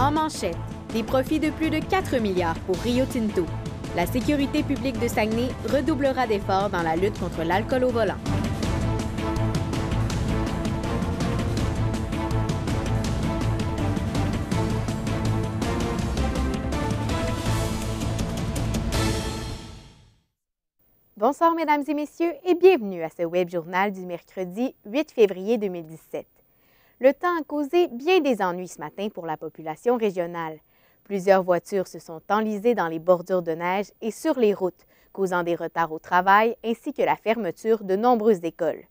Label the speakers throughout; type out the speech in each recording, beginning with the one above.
Speaker 1: En manchette, des profits de plus de 4 milliards pour Rio Tinto. La sécurité publique de Saguenay redoublera d'efforts dans la lutte contre l'alcool au volant. Bonsoir, Mesdames et Messieurs, et bienvenue à ce web journal du mercredi 8 février 2017. Le temps a causé bien des ennuis ce matin pour la population régionale. Plusieurs voitures se sont enlisées dans les bordures de neige et sur les routes, causant des retards au travail ainsi que la fermeture de nombreuses écoles.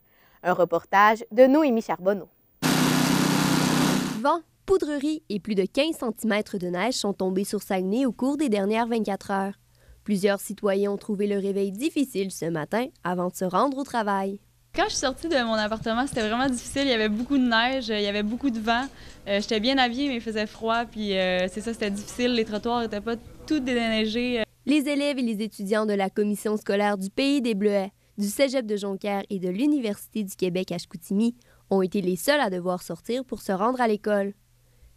Speaker 1: Un reportage de Noémie Charbonneau.
Speaker 2: Vent, poudrerie et plus de 15 cm de neige sont tombés sur Saguenay au cours des dernières 24 heures. Plusieurs citoyens ont trouvé le réveil difficile ce matin avant de se rendre au travail.
Speaker 3: Quand je suis sortie de mon appartement, c'était vraiment difficile. Il y avait beaucoup de neige, il y avait beaucoup de vent. Euh, j'étais bien habillée, mais il faisait froid. Puis euh, c'est ça, c'était difficile. Les trottoirs n'étaient pas tout déneigés.
Speaker 2: Les élèves et les étudiants de la commission scolaire du Pays des Bleuets, du Cégep de Jonquière et de l'Université du Québec à Chicoutimi ont été les seuls à devoir sortir pour se rendre à l'école.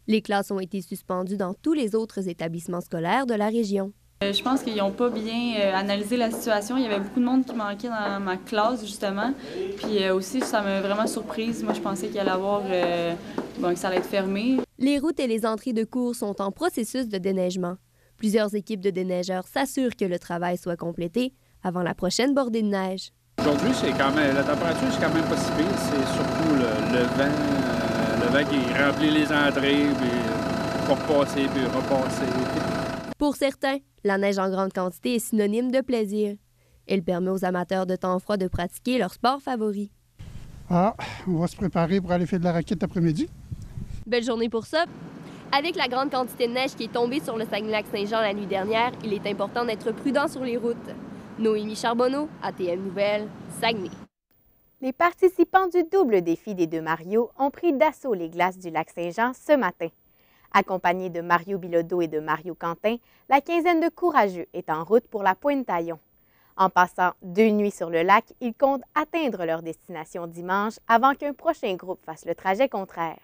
Speaker 2: Les classes ont été suspendues dans tous les autres établissements scolaires de la région.
Speaker 3: Euh, je pense qu'ils n'ont pas bien euh, analysé la situation. Il y avait beaucoup de monde qui manquait dans ma classe, justement. Puis euh, aussi, ça m'a vraiment surprise. Moi, je pensais qu'il allait avoir... bon, que ça allait être fermé.
Speaker 2: Les routes et les entrées de cours sont en processus de déneigement. Plusieurs équipes de déneigeurs s'assurent que le travail soit complété avant la prochaine bordée de neige.
Speaker 4: Aujourd'hui, c'est quand même la température, c'est quand même pas si pire. C'est surtout le, vent, le vent qui remplit les entrées, puis pour repasser, puis repasser.
Speaker 2: Pour certains, la neige en grande quantité est synonyme de plaisir. Elle permet aux amateurs de temps froid de pratiquer leur sport favori.
Speaker 5: Ah, on va se préparer pour aller faire de la raquette après-midi.
Speaker 2: Belle journée pour ça. Avec la grande quantité de neige qui est tombée sur le Saguenay-Lac-Saint-Jean la nuit dernière, il est important d'être prudent sur les routes. Noémie Charbonneau, ATM Nouvelles, Saguenay.
Speaker 1: Les participants du double défi des deux Mario ont pris d'assaut les glaces du lac Saint-Jean ce matin. Accompagné de Mario Bilodeau et de Mario Quentin, la quinzaine de courageux est en route pour la Pointe-Taillon. En passant deux nuits sur le lac, ils comptent atteindre leur destination dimanche avant qu'un prochain groupe fasse le trajet contraire.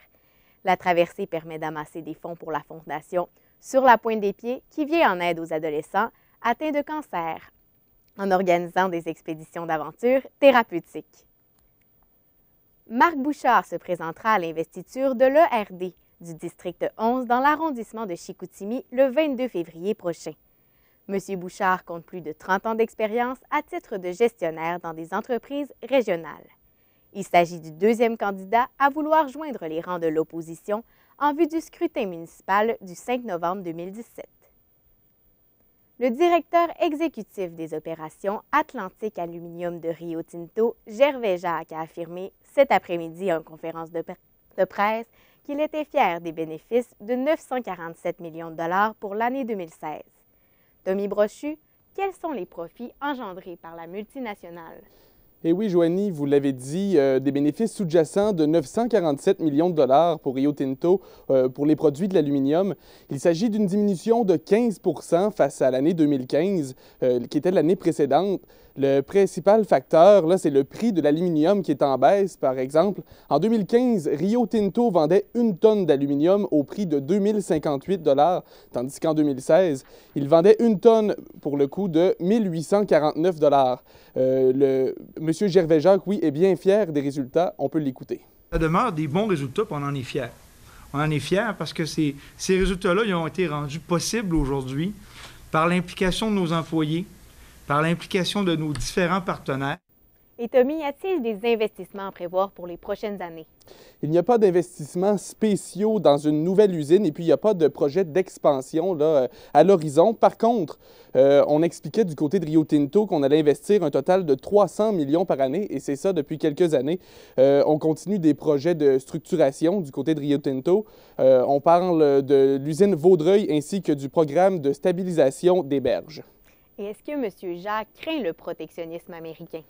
Speaker 1: La traversée permet d'amasser des fonds pour la Fondation Sur la Pointe des Pieds qui vient en aide aux adolescents atteints de cancer en organisant des expéditions d'aventure thérapeutiques. Marc Bouchard se présentera à l'investiture de l'ERD, du district 11 dans l'arrondissement de Chicoutimi le 22 février prochain. M. Bouchard compte plus de 30 ans d'expérience à titre de gestionnaire dans des entreprises régionales. Il s'agit du deuxième candidat à vouloir joindre les rangs de l'opposition en vue du scrutin municipal du 5 novembre 2017. Le directeur exécutif des opérations Atlantique Aluminium de Rio Tinto, Gervais Jacques, a affirmé cet après-midi en conférence de, presse qu'il était fier des bénéfices de 947 millions de dollars pour l'année 2016. Tommy Brochu, quels sont les profits engendrés par la multinationale?
Speaker 6: Eh oui, Joanie, vous l'avez dit, euh, des bénéfices sous-jacents de 947 millions de dollars pour Rio Tinto euh, pour les produits de l'aluminium. Il s'agit d'une diminution de 15% face à l'année 2015, euh, qui était l'année précédente. Le principal facteur, là, c'est le prix de l'aluminium qui est en baisse, par exemple. En 2015, Rio Tinto vendait une tonne d'aluminium au prix de 2058 dollars, tandis qu'en 2016, il vendait une tonne pour le coût de 1849 dollars. Euh, le Monsieur Gervais Jacques, oui, est bien fier des résultats. On peut l'écouter.
Speaker 7: Ça demeure des bons résultats, puis on en est fier. On en est fier parce que ces, ces résultats-là, ils ont été rendus possibles aujourd'hui par l'implication de nos employés, par l'implication de nos différents partenaires.
Speaker 1: Et Tommy, y a-t-il des investissements à prévoir pour les prochaines années?
Speaker 6: Il n'y a pas d'investissements spéciaux dans une nouvelle usine et puis il n'y a pas de projet d'expansion euh, à l'horizon. Par contre, euh, on expliquait du côté de Rio Tinto qu'on allait investir un total de 300 millions par année et c'est ça depuis quelques années. Euh, on continue des projets de structuration du côté de Rio Tinto. on parle de l'usine Vaudreuil ainsi que du programme de stabilisation des berges.
Speaker 1: Et est-ce que M. Jacques craint le protectionnisme américain?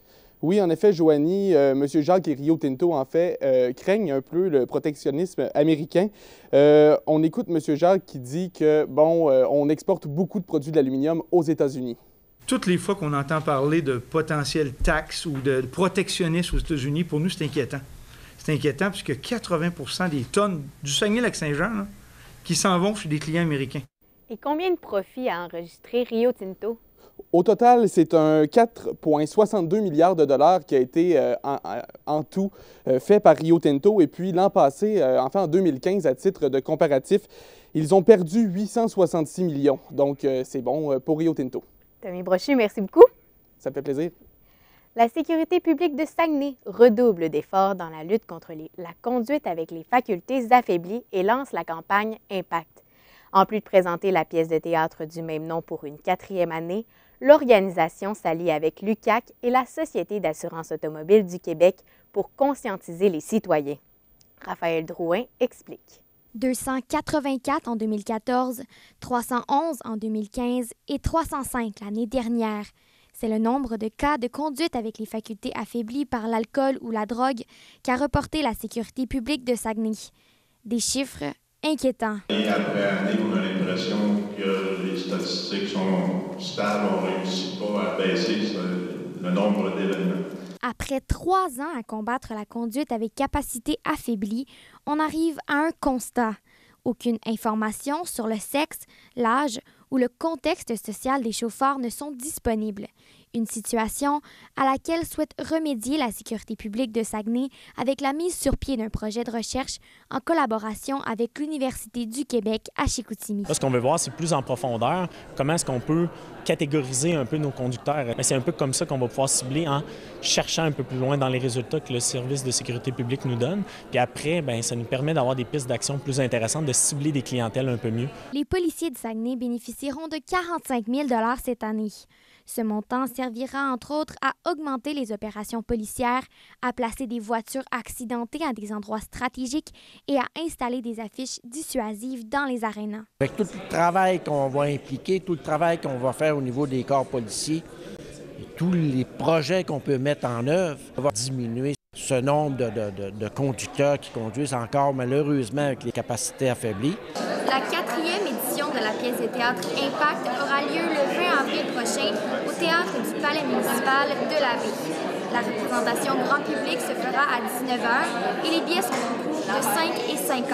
Speaker 6: Oui, en effet, Joanie, euh, M. Jacques et Rio Tinto, en fait, euh, craignent un peu le protectionnisme américain. Euh, on écoute M. Jacques qui dit que, bon, on exporte beaucoup de produits d'aluminium aux États-Unis.
Speaker 7: Toutes les fois qu'on entend parler de potentielles taxes ou de protectionnisme aux États-Unis, pour nous, c'est inquiétant. C'est inquiétant puisque 80% des tonnes du Saguenay-Lac-Saint-Jean, qui s'en vont chez des clients américains.
Speaker 1: Et combien de profits a enregistré Rio Tinto?
Speaker 6: Au total, c'est un 4,62 milliards de dollars qui a été euh, en, en, tout euh, fait par Rio Tinto. Et puis l'an passé, euh, enfin en 2015, à titre de comparatif, ils ont perdu 866 millions. Donc c'est bon pour Rio Tinto.
Speaker 1: Tommy Brochu, merci beaucoup.
Speaker 6: Ça me fait plaisir.
Speaker 1: La sécurité publique de Saguenay redouble d'efforts dans la lutte contre les, la conduite avec les facultés affaiblies et lance la campagne Impact. En plus de présenter la pièce de théâtre du même nom pour une quatrième année, l'organisation s'allie avec l'UCAC et la Société d'assurance automobile du Québec pour conscientiser les citoyens. Raphaël Drouin explique.
Speaker 8: 284 en 2014, 311 en 2015 et 305 l'année dernière. C'est le nombre de cas de conduite avec les facultés affaiblies par l'alcool ou la drogue qu'a reporté la sécurité publique de Saguenay. Des chiffres inquiétants.
Speaker 9: Et après année, on a l'impression que les on réussit à baisser le nombre d'événements.
Speaker 8: Après trois ans à combattre la conduite avec capacité affaiblie, on arrive à un constat. Aucune information sur le sexe, l'âge ou le contexte social des chauffeurs ne sont disponibles. Une situation à laquelle souhaite remédier la sécurité publique de Saguenay avec la mise sur pied d'un projet de recherche en collaboration avec l'Université du Québec à Chicoutimi.
Speaker 10: ce qu'on veut voir, c'est plus en profondeur comment est-ce qu'on peut catégoriser un peu nos conducteurs? C'est un peu comme ça qu'on va pouvoir cibler en cherchant un peu plus loin dans les résultats que le service de sécurité publique nous donne. Puis après, ben ça nous permet d'avoir des pistes d'action plus intéressantes, de cibler des clientèles un peu mieux.
Speaker 8: Les policiers de Saguenay bénéficieront de 45 000 cette année. Ce montant servira entre autres à augmenter les opérations policières, à placer des voitures accidentées à des endroits stratégiques et à installer des affiches dissuasives dans les arénas.
Speaker 11: Avec tout le travail qu'on va impliquer, tout le travail qu'on va faire au niveau des corps policiers, et tous les projets qu'on peut mettre en œuvre, on va diminuer ce nombre de, de, de, conducteurs qui conduisent encore malheureusement avec les capacités affaiblies.
Speaker 8: La quatrième édition de la pièce de théâtre Impact aura lieu le 20 avril prochain théâtre du Palais municipal de la ville. La représentation grand public se fera à 19h et les billets sont de 5 et 50.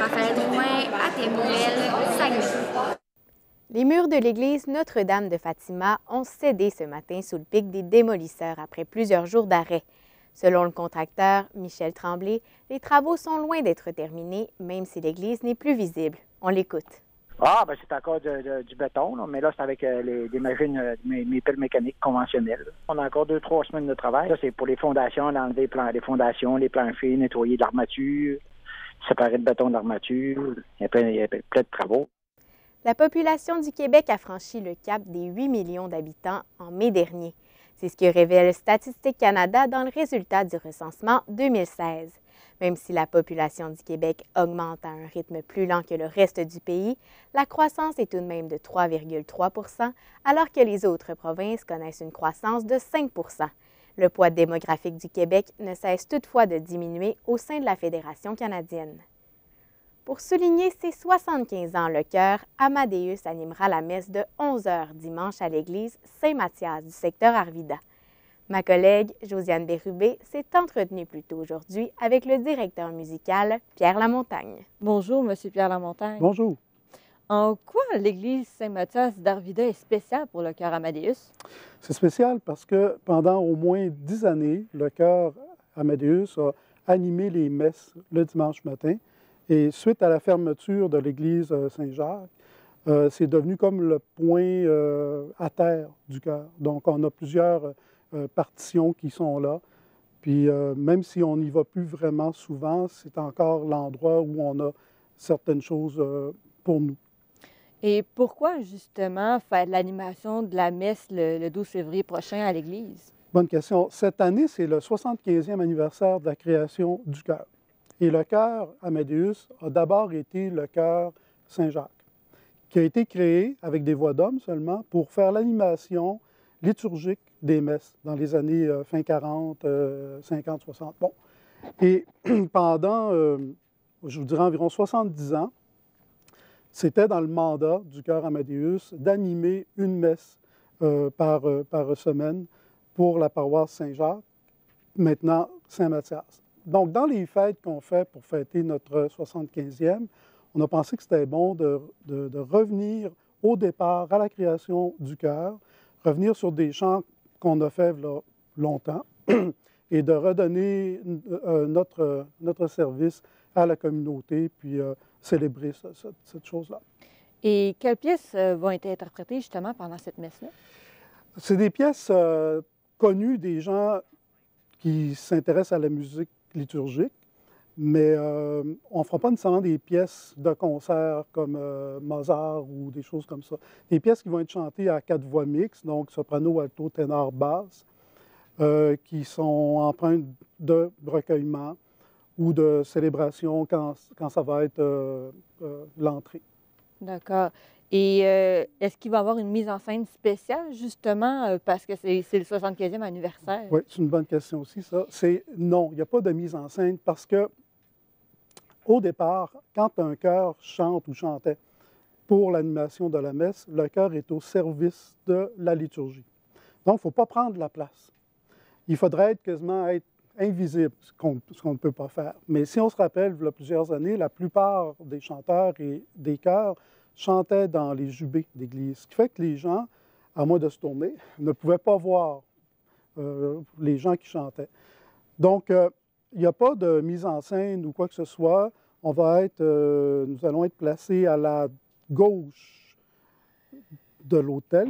Speaker 8: Raphaël Drouin, à Saguenay.
Speaker 1: Les murs de l'église Notre-Dame de Fatima ont cédé ce matin sous le pic des démolisseurs après plusieurs jours d'arrêt. Selon le contracteur Michel Tremblay, les travaux sont loin d'être terminés, même si l'église n'est plus visible. On l'écoute.
Speaker 12: Ah, ben c'est encore du béton, mais là, c'est avec euh, les, des machines, euh, mes, mes pelles mécaniques conventionnelles. On a encore deux, trois semaines de travail. Là, c'est pour les fondations, enlever les fondations, les planchers, nettoyer l'armature, séparer le béton de l'armature. Il y a plein, il y a plein de travaux.
Speaker 1: La population du Québec a franchi le cap des 8 millions d'habitants en mai dernier. C'est ce que révèle Statistique Canada dans le résultat du recensement 2016. Même si la population du Québec augmente à un rythme plus lent que le reste du pays, la croissance est tout de même de 3,3% alors que les autres provinces connaissent une croissance de 5% Le poids démographique du Québec ne cesse toutefois de diminuer au sein de la Fédération canadienne. Pour souligner ses 75 ans, le chœur Amadeus animera la messe de 11 h dimanche à l'église Saint-Mathias du secteur Arvida. Ma collègue Josiane Bérubé s'est entretenue plus tôt aujourd'hui avec le directeur musical Pierre Lamontagne.
Speaker 13: Bonjour, Monsieur Pierre Lamontagne.
Speaker 5: Bonjour.
Speaker 13: En quoi l'église Saint-Mathias d'Arvida est spéciale pour le chœur Amadeus?
Speaker 5: C'est spécial parce que pendant au moins dix années, le chœur Amadeus a animé les messes le dimanche matin et suite à la fermeture de l'église euh, Saint-Jacques, euh, c'est devenu comme le point euh, à terre du cœur. Donc, on a plusieurs partitions qui sont là. Puis, même si on n'y va plus vraiment souvent, c'est encore l'endroit où on a certaines choses pour nous.
Speaker 13: Et pourquoi, justement, faire l'animation de la messe le, le 12 février prochain à l'église?
Speaker 5: Bonne question. Cette année, c'est le 75e anniversaire de la création du cœur. Et le chœur Amadeus a d'abord été le chœur Saint-Jacques, qui a été créé avec des voix d'hommes seulement pour faire l'animation liturgique des messes dans les années euh, fin 40, 50, 60. Bon. Et pendant, euh, je vous dirais, environ 70 ans, c'était dans le mandat du chœur Amadeus d'animer une messe euh, par, par semaine pour la paroisse Saint-Jacques, maintenant Saint-Mathias. Donc, dans les fêtes qu'on fait pour fêter notre 75e, on a pensé que c'était bon de, de- de revenir au départ à la création du chœur, revenir sur des chants qu'on a fait là, longtemps et de redonner euh, notre, notre service à la communauté, puis euh, célébrer ça- cette chose-là.
Speaker 13: Et quelles pièces euh, vont être interprétées justement pendant cette messe-là?
Speaker 5: C'est des pièces euh, connues des gens qui s'intéressent à la musique liturgique, mais euh, on ne fera pas nécessairement des pièces de concert comme euh, Mozart ou des choses comme ça. Des pièces qui vont être chantées à quatre voix mixtes, donc soprano, alto, ténor, basse, euh, qui sont empreintes de recueillement ou de célébration quand, quand ça va être l'entrée.
Speaker 13: D'accord. Et est-ce qu'il va y avoir une mise en scène spéciale, justement, parce que c'est c'est le 75e anniversaire?
Speaker 5: Oui, c'est une bonne question aussi, ça. C'est non, il n'y a pas de mise en scène parce que, au départ, quand un chœur chante ou chantait pour l'animation de la messe, le chœur est au service de la liturgie. Donc, il ne faut pas prendre la place. Il faudrait quasiment être invisible, ce qu'on ce qu'on ne peut pas faire. Mais si on se rappelle, il y a plusieurs années, la plupart des chanteurs et des chœurs chantaient dans les jubés d'église, ce qui fait que les gens, à moins de se tourner, ne pouvaient pas voir euh, les gens qui chantaient. Donc, euh, il n'y a pas de mise en scène ou quoi que ce soit. On va être, euh, nous allons être placés à la gauche de l'autel,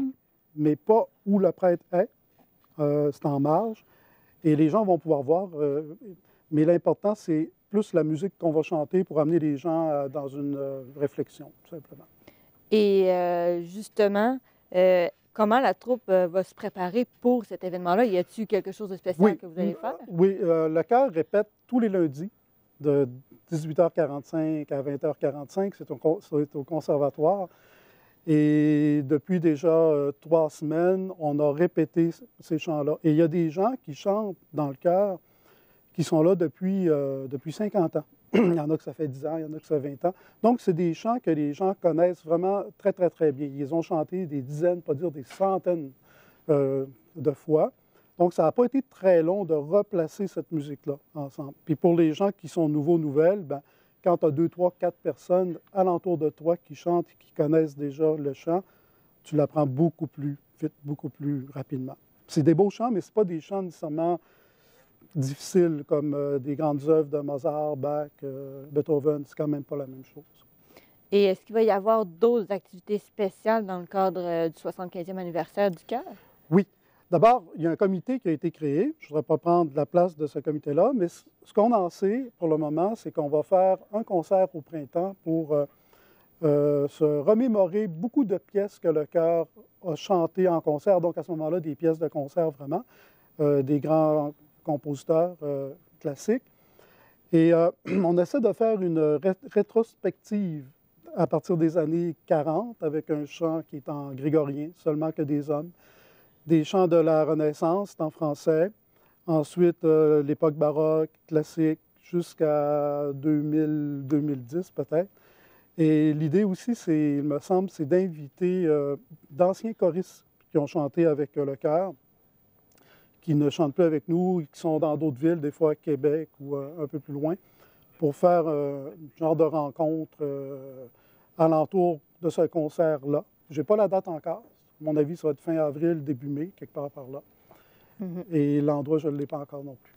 Speaker 5: mais pas où le prêtre est. Euh, c'est en marge. Et les gens vont pouvoir voir. euh, mais l'important, c'est plus la musique qu'on va chanter pour amener les gens dans une réflexion, tout simplement.
Speaker 13: Et justement, comment la troupe euh, va se préparer pour cet événement-là? Y a-t-il quelque chose de spécial
Speaker 5: Oui.
Speaker 13: que vous allez faire?
Speaker 5: Oui, euh, le chœur répète tous les lundis de 18h45 à 20h45. C'est au, conservatoire. Et depuis déjà euh, trois semaines, on a répété ces chants-là. Et il y a des gens qui chantent dans le chœur qui sont là depuis, euh, depuis 50 ans. il y en a que ça fait 10 ans, il y en a que ça fait 20 ans. Donc, c'est des chants que les gens connaissent vraiment très, très, très bien. Ils ont chanté des dizaines, pas dire des centaines euh, de fois. Donc, ça n'a pas été très long de replacer cette musique-là ensemble. Puis pour les gens qui sont nouveaux, nouvelles, ben, quand tu as deux, trois, quatre personnes alentour de toi qui chantent et qui connaissent déjà le chant, tu l'apprends beaucoup plus vite, beaucoup plus rapidement. C'est des beaux chants, mais ce pas des chants nécessairement difficiles comme euh, des grandes œuvres de Mozart, Bach, euh, Beethoven. C'est quand même pas la même chose.
Speaker 13: Et est-ce qu'il va y avoir d'autres activités spéciales dans le cadre euh, du 75e anniversaire du cœur?
Speaker 5: Oui. D'abord, il y a un comité qui a été créé. Je ne voudrais pas prendre la place de ce comité-là, mais ce qu'on en sait pour le moment, c'est qu'on va faire un concert au printemps pour euh, se remémorer beaucoup de pièces que le chœur a chantées en concert. Donc, à ce moment-là, des pièces de concert vraiment, euh, des grands compositeurs euh, classiques. Et euh, on essaie de faire une ré- rétrospective à partir des années 40 avec un chant qui est en grégorien, seulement que des hommes des chants de la Renaissance, en français. Ensuite, euh, l'époque baroque, classique, jusqu'à 2000, 2010 peut-être. Et l'idée aussi, il me semble, c'est d'inviter d'anciens choristes qui ont chanté avec le chœur, qui ne chantent plus avec nous, qui sont dans d'autres villes, des fois à Québec ou euh, un peu plus loin, pour faire euh, un genre de rencontre euh, alentour de ce concert-là. Je n'ai pas la date encore. À mon avis, ça va être fin avril, début mai, quelque part par là.
Speaker 13: Mhm.
Speaker 5: Et l'endroit, je ne l'ai pas encore non plus.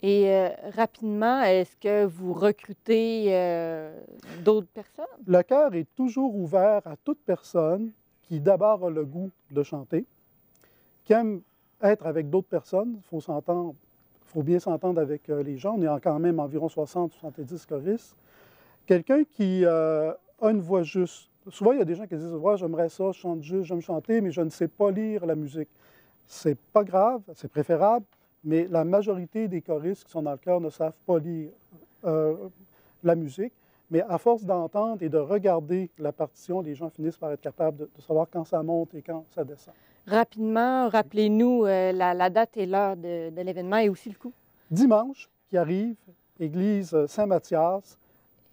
Speaker 13: Et euh, rapidement, est-ce que vous recrutez euh, d'autres personnes?
Speaker 5: Le chœur est toujours ouvert à toute personne qui d'abord a le goût de chanter, qui aime être avec d'autres personnes. Il faut s'entendre, faut bien s'entendre avec euh, les gens. On est quand même environ 60-70 choristes. Quelqu'un qui euh, a une voix juste. Souvent, il y a des gens qui disent Ouais, j'aimerais ça, je chante juste, j'aime chanter, mais je ne sais pas lire la musique. C'est pas grave, c'est préférable, mais la majorité des choristes qui sont dans le chœur ne savent pas lire euh, la musique. Mais à force d'entendre et de regarder la partition, les gens finissent par être capables de savoir quand ça monte et quand ça descend.
Speaker 13: Rapidement, rappelez-nous euh, la, la date et l'heure de, de l'événement et aussi le coût.
Speaker 5: Dimanche qui arrive, église Saint-Mathias,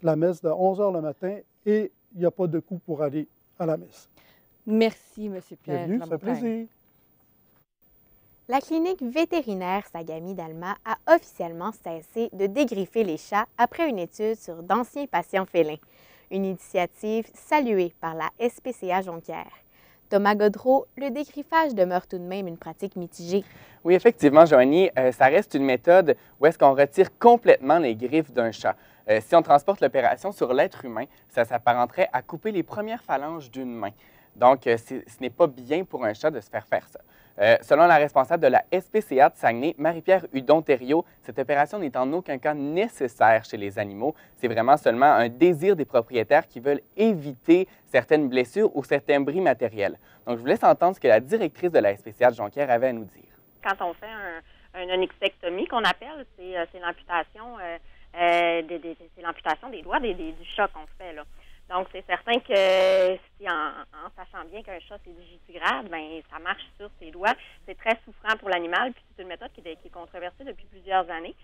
Speaker 5: la messe de 11 h le matin et il n'y a pas de coût pour aller à la messe.
Speaker 13: Merci, M. Pierre.
Speaker 5: Bienvenue, ça plaisir.
Speaker 1: La clinique vétérinaire Sagami d'Alma a officiellement cessé de dégriffer les chats après une étude sur d'anciens patients félins. une initiative saluée par la SPCA Jonquière. Thomas Godreau, le dégriffage demeure tout de même une pratique mitigée.
Speaker 14: Oui, effectivement, Joanie, euh, ça reste une méthode où est-ce qu'on retire complètement les griffes d'un chat. Euh, si on transporte l'opération sur l'être humain, ça s'apparenterait à couper les premières phalanges d'une main. Donc, euh, ce n'est pas bien pour un chat de se faire faire ça. Selon la responsable de la SPCA de Saguenay, Marie-Pierre Hudon-Thériault, cette opération n'est en aucun cas nécessaire chez les animaux. C'est vraiment seulement un désir des propriétaires qui veulent éviter certaines blessures ou certains bris matériels. Donc, je vous laisse entendre ce que la directrice de la SPCA de Jonquière avait à nous dire.
Speaker 15: Quand on fait un, une onyxectomie, qu'on appelle, c'est euh, l'amputation euh, euh c'est l'amputation des doigts du chat qu'on fait. Là. Donc, c'est certain que si en, sachant bien qu'un chat, c'est digitigrade, ben ça marche sur ses doigts. C'est très souffrant pour l'animal, puis c'est une méthode qui est, qui est controversée depuis plusieurs années.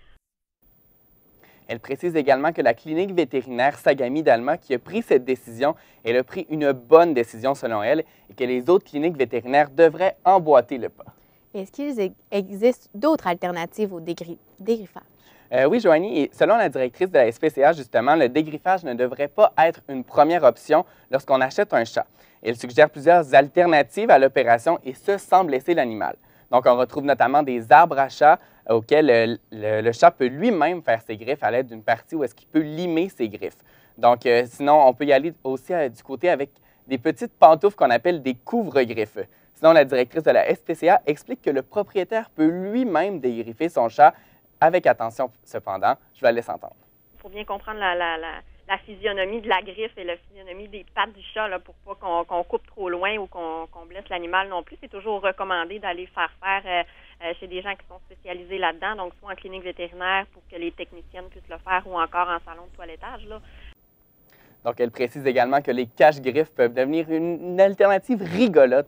Speaker 14: Elle précise également que la clinique vétérinaire Sagami d'Alma qui a pris cette décision, elle a pris une bonne décision selon elle et que les autres cliniques vétérinaires devraient emboîter le pas.
Speaker 1: Est-ce qu'il existe d'autres alternatives au dégriffage?
Speaker 14: Euh, oui, Joanie, selon la directrice de la SPCA, justement, le dégriffage ne devrait pas être une première option lorsqu'on achète un chat. Elle suggère plusieurs alternatives à l'opération et ce, sans blesser l'animal. Donc, on retrouve notamment des arbres à chat auxquels euh, le, chat peut lui-même faire ses griffes à l'aide d'une partie où est-ce qu'il peut limer ses griffes. Donc, euh, sinon, on peut y aller aussi du côté avec des petites pantoufles qu'on appelle des couvre-griffes. Sinon, la directrice de la SPCA explique que le propriétaire peut lui-même dégriffer son chat avec attention, cependant. Je la laisse entendre.
Speaker 15: Il faut bien comprendre la, physionomie de la griffe et la physionomie des pattes du chat là, pour pas qu'on coupe trop loin ou qu'on blesse l'animal non plus. C'est toujours recommandé d'aller faire faire euh, euh, chez des gens qui sont spécialisés là-dedans, donc soit en clinique vétérinaire pour que les techniciennes puissent le faire ou encore en salon de toilettage. Là.
Speaker 14: Donc, elle précise également que les caches-griffes peuvent devenir une alternative rigolote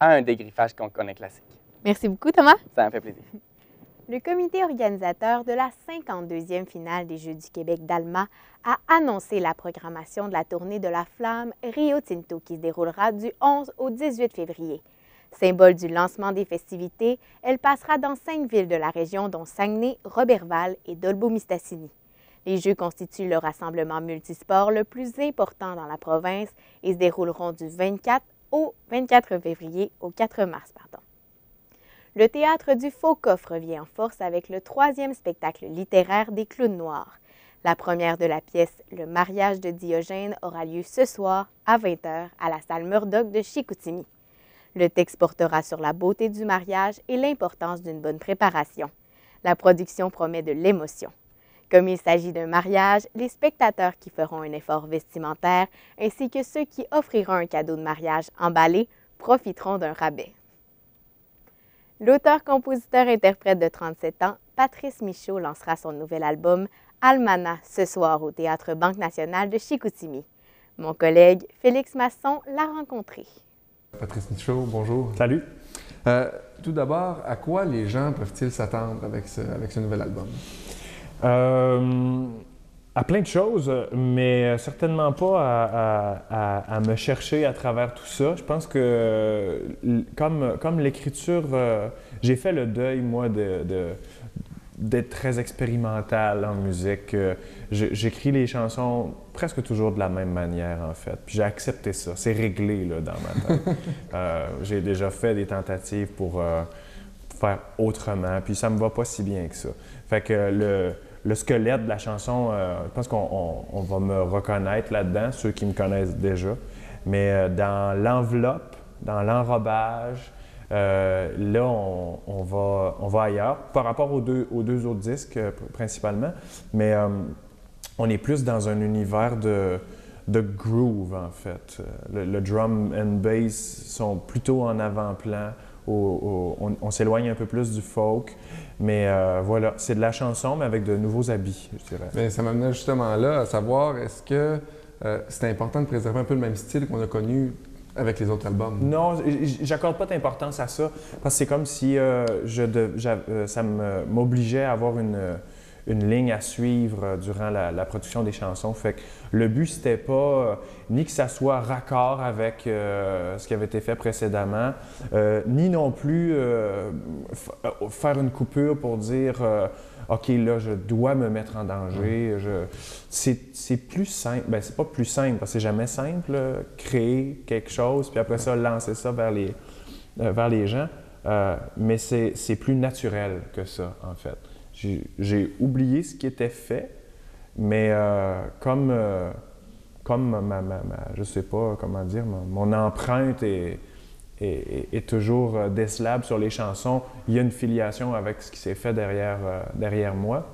Speaker 14: un dégriffage qu'on connaît classique.
Speaker 1: Merci beaucoup, Thomas.
Speaker 14: Ça me fait plaisir.
Speaker 1: Le comité organisateur de la 52e finale des Jeux du Québec d'Alma a annoncé la programmation de la tournée de la flamme Rio Tinto qui se déroulera du 11 au 18 février. Symbole du lancement des festivités, elle passera dans cinq villes de la région dont Saguenay, Roberval et Dolbeau-Mistassini. Les Jeux constituent le rassemblement multisport le plus important dans la province et se dérouleront du 24 au 24 février au 4 mars. Pardon. Le théâtre du Faux Coffre revient en force avec le troisième spectacle littéraire des Clowns Noirs. La première de la pièce Le mariage de Diogène aura lieu ce soir à 20h à la salle Murdoch de Chicoutimi. Le texte portera sur la beauté du mariage et l'importance d'une bonne préparation. La production promet de l'émotion. Comme il s'agit d'un mariage, les spectateurs qui feront un effort vestimentaire ainsi que ceux qui offriront un cadeau de mariage emballé profiteront d'un rabais. L'auteur-compositeur-interprète de 37 ans, Patrice Michaud, lancera son nouvel album Almana ce soir au Théâtre Banque nationale de Chicoutimi. Mon collègue Félix Masson l'a rencontré.
Speaker 16: Patrice Michaud, bonjour.
Speaker 17: Salut.
Speaker 16: Euh, tout d'abord, à quoi les gens peuvent-ils s'attendre avec avec ce nouvel album?
Speaker 17: Euh, à plein de choses, mais certainement pas à, me chercher à travers tout ça. Je pense que comme, comme l'écriture, euh, j'ai fait le deuil, moi, de, d'être très expérimental en musique. Euh, j'écris les chansons presque toujours de la même manière, en fait. Puis j'ai accepté ça. C'est réglé là, dans ma tête. j'ai déjà fait des tentatives pour faire autrement, puis ça me va pas si bien que ça. Fait que le, le squelette de la chanson, euh, je pense qu'on va me reconnaître là-dedans, ceux qui me connaissent déjà. Mais euh, dans l'enveloppe, dans l'enrobage, euh, là, on, va, ailleurs par rapport aux deux, autres disques principalement. Mais on est plus dans un univers de, groove, en fait. Le, drum and bass sont plutôt en avant-plan. On s'éloigne un peu plus du folk. Mais euh, voilà, c'est de la chanson, mais avec de nouveaux habits, je dirais.
Speaker 16: Mais ça m'amenait justement là à savoir, est-ce que euh, c'est important de préserver un peu le même style qu'on a connu avec les autres albums?
Speaker 17: Non, j'accorde pas d'importance à ça, parce que c'est comme si euh, je ça m'obligeait à avoir une, une ligne à suivre euh, durant la, la production des chansons. Fait que le but, c'était pas euh, ni que ça soit raccord avec euh, ce qui avait été fait précédemment, euh, ni non plus faire une coupure pour dire OK, là, je dois me mettre en danger. Je... C'est plus simple. Ben, c'est pas plus simple, parce que c'est jamais simple, créer quelque chose, puis après ça, lancer ça vers les, vers les gens. Mais c'est c'est plus naturel que ça, en fait. J'ai oublié ce qui était fait, mais euh, comme, euh, comme ma, je sais pas comment dire, mon, empreinte est, est, toujours euh, décelable sur les chansons, il y a une filiation avec ce qui s'est fait derrière, euh, derrière moi.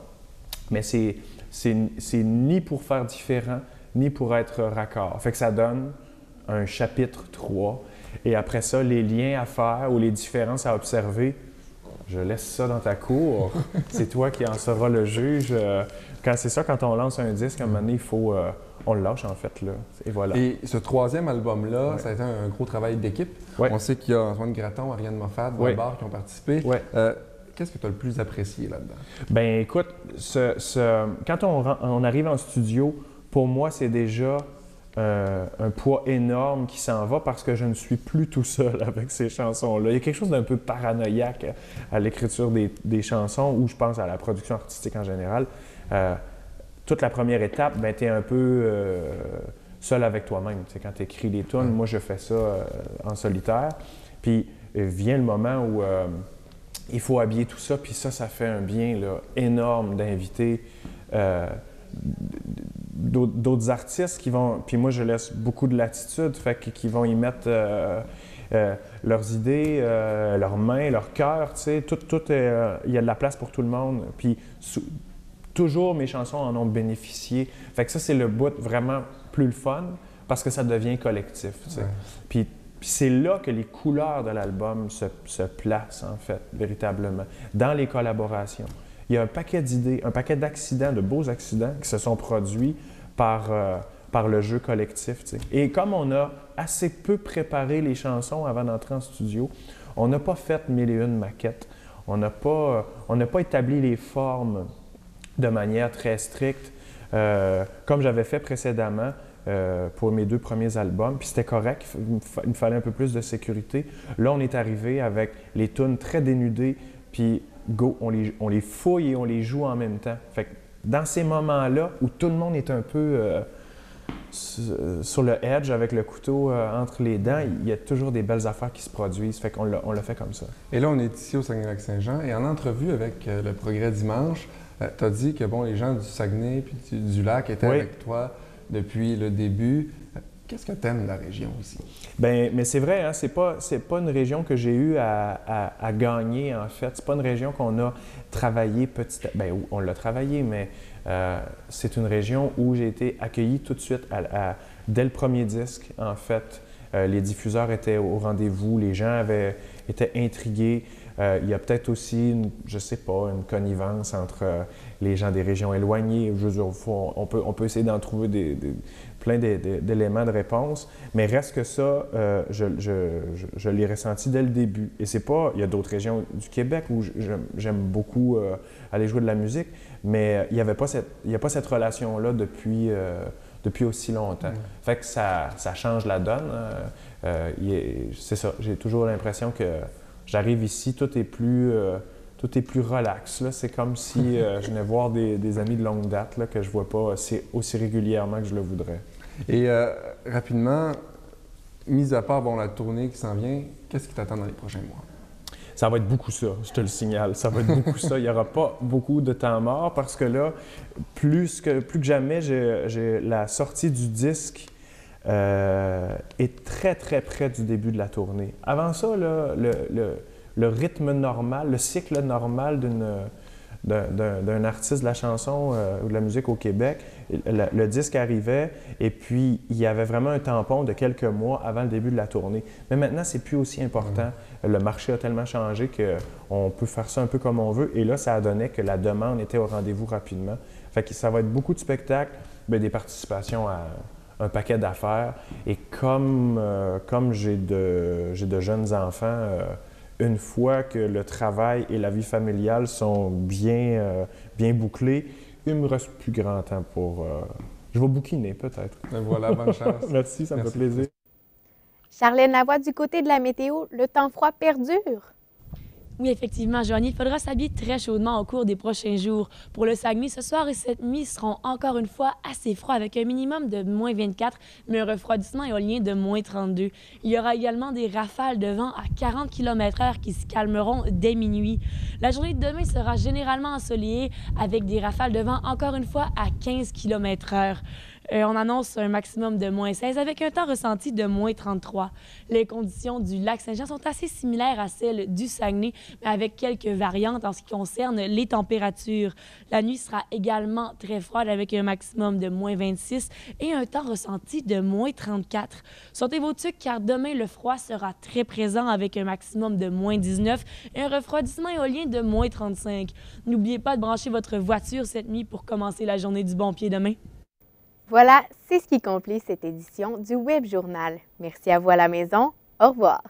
Speaker 17: Mais c'est c'est ni pour faire différent, ni pour être raccord. Fait que ça donne un chapitre 3. Et après ça, les liens à faire ou les différences à observer, je laisse ça dans ta cour. c'est toi qui en seras le juge. Euh, Quand c'est ça, quand on lance un disque, à un moment donné, il faut. euh, on le lâche en fait, là. Et voilà.
Speaker 16: Et ce troisième album-là, ça a été un gros travail d'équipe. On sait qu'il y a Antoine Graton, Ariane Moffat,
Speaker 17: Ouais.
Speaker 16: Qui ont participé. Euh, Qu'est-ce que tu as le plus apprécié là-dedans?
Speaker 17: Ben écoute, ce- ce- quand on, on arrive en studio, pour moi, c'est déjà euh, un poids énorme qui s'en va parce que je ne suis plus tout seul avec ces chansons-là. Il y a quelque chose d'un peu paranoïaque à, l'écriture des, des chansons ou je pense à la production artistique en général. Euh, toute la première étape, ben, tu es un peu euh, seul avec toi-même. Sais, quand tu écris des tunes, moi je fais ça en solitaire. Puis vient le moment où il faut habiller tout ça, puis ça, ça fait un bien là, énorme d'inviter d'autres artistes qui vont. Puis moi, je laisse beaucoup de latitude, fait que- qui vont y mettre euh, euh, leurs idées, euh, leurs mains, leur cœur, tu sais. Tout, tout est, il y a de la place pour tout le monde. Puis toujours mes chansons en ont bénéficié. Fait que ça, c'est le bout vraiment plus le fun parce que ça devient collectif. tu sais.
Speaker 16: Ouais.
Speaker 17: Puis, puis c'est là que les couleurs de l'album se, se placent, en fait, véritablement, dans les collaborations. Il y a un paquet d'idées, un paquet d'accidents, de beaux accidents qui se sont produits par, euh, par le jeu collectif. Et comme on a assez peu préparé les chansons avant d'entrer en studio, on n'a pas fait mille et une maquettes. On n'a pas, n'a pas établi les formes de manière très stricte, euh, comme j'avais fait précédemment euh, pour mes deux premiers albums. Puis c'était correct, il me il me fallait un peu plus de sécurité. Là, on est arrivé avec les tunes très dénudées, puis go, on les, on les fouille et on les joue en même temps. Fait que dans ces moments-là où tout le monde est un peu euh, su- sur le edge avec le couteau euh, entre les dents, il y a toujours des belles affaires qui se produisent. Fait qu'on on l'a fait comme ça.
Speaker 16: Et là, on est ici au Saguenay-Lac-Saint-Jean. Et en entrevue avec euh, le Progrès Dimanche, tu as dit que bon, les gens du Saguenay puis du, du lac étaient
Speaker 17: Oui.
Speaker 16: avec toi depuis le début. Qu'est-ce que tu aimes de la région ici?
Speaker 17: Ben, mais c'est vrai, hein, c'est pas pas une région que j'ai eu à, gagner en fait. C'est pas une région qu'on a travaillé petit. à- Ben, on l'a travaillé, mais euh, c'est une région où j'ai été accueilli tout de suite dès le premier disque. En fait, Euh, les diffuseurs étaient au rendez-vous, les gens avaient étaient intrigués. Euh, il y a peut-être aussi, une, je sais pas, une connivence entre les gens des régions éloignées. Je veux dire, on, peut, on peut essayer d'en trouver des- plein d'éléments de réponse, mais reste que ça, euh, je, je- je- je l'ai ressenti dès le début. Et c'est pas, il y a d'autres régions du Québec où j'aime, beaucoup euh, aller jouer de la musique, mais euh, il n'y avait pas cette, il y a pas cette relation-là depuis, euh, depuis aussi longtemps. Fait que ça, ça change la donne. hein. C'est ça, j'ai toujours l'impression que j'arrive ici, tout est plus, tout est plus relax. C'est comme si euh, je venais voir des, des amis de longue date là, que je ne vois pas aussi, aussi régulièrement que je le voudrais.
Speaker 16: Et euh, rapidement, mis à part bon, la tournée qui s'en vient, qu'est-ce qui t'attend dans les prochains mois?
Speaker 17: Ça va être beaucoup ça, je te le signale. Ça va être beaucoup ça. Il n'y aura pas beaucoup de temps mort parce que là, plus que, plus que jamais, la sortie du disque euh, est très, très près du début de la tournée. Avant ça, là, le, rythme normal, le cycle normal d'un artiste de la chanson euh, ou de la musique au Québec, le, disque arrivait et puis il y avait vraiment un tampon de quelques mois avant le début de la tournée. Mais maintenant, c'est plus aussi important. Le marché a tellement changé qu'on peut faire ça un peu comme on veut. Et là, ça donné que la demande était au rendez-vous rapidement. Fait ça va être beaucoup de spectacles, ben, des participations à un paquet d'affaires. Et comme, euh, comme j'ai de, j'ai de jeunes enfants, euh, une fois que le travail et la vie familiale sont bien, euh, bien bouclés, il me reste plus grand temps pour... euh, je vais bouquiner peut-être.
Speaker 16: Voilà, bonne chance.
Speaker 17: Merci, ça me fait plaisir.
Speaker 1: Charlène Lavoie, du côté de la météo, le temps froid perdure.
Speaker 18: Oui, effectivement, Joanie, il faudra s'habiller très chaudement au cours des prochains jours. Pour le Saguenay, ce soir et cette nuit seront encore une fois assez froids avec un minimum de moins 24, mais un refroidissement éolien de moins 32. Il y aura également des rafales de vent à 40 km/h qui se calmeront dès minuit. La journée de demain sera généralement ensoleillée avec des rafales de vent encore une fois à 15 km/h. Euh, on annonce un maximum de moins 16 avec un temps ressenti de moins 33. Les conditions du lac Saint-Jean sont assez similaires à celles du Saguenay, mais avec quelques variantes en ce qui concerne les températures. La nuit sera également très froide avec un maximum de moins 26 et un temps ressenti de moins 34. Sortez vos tucs car demain, le froid sera très présent avec un maximum de moins 19 et un refroidissement éolien de moins 35. N'oubliez pas de brancher votre voiture cette nuit pour commencer la journée du bon pied demain.
Speaker 1: Voilà, c'est ce qui complète cette édition du Web Journal. Merci à vous à la maison. Au revoir.